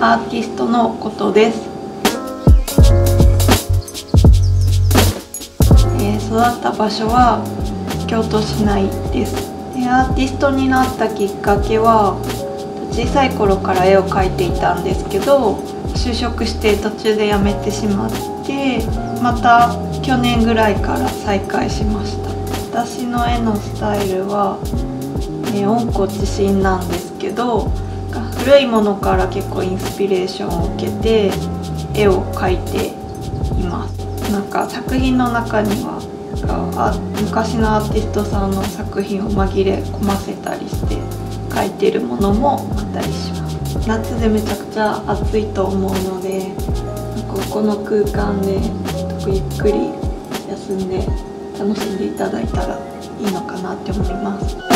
アーティストのことです、えー育った場所は京都市内です。でアーティストになったきっかけは小さい頃から絵を描いていたんですけど就職して途中で辞めてしまってまた去年ぐらいから再開しました。私の絵のスタイルは、えー温故知新なんですけど古いものから結構インスピレーションを受けて絵を描いています。なんか作品の中にはなんか昔のアーティストさんの作品を紛れ込ませたりして描いてるものもあったりします夏でめちゃくちゃ暑いと思うのでなんかこの空間でゆっくり休んで楽しんでいただいたらいいのかなって思います。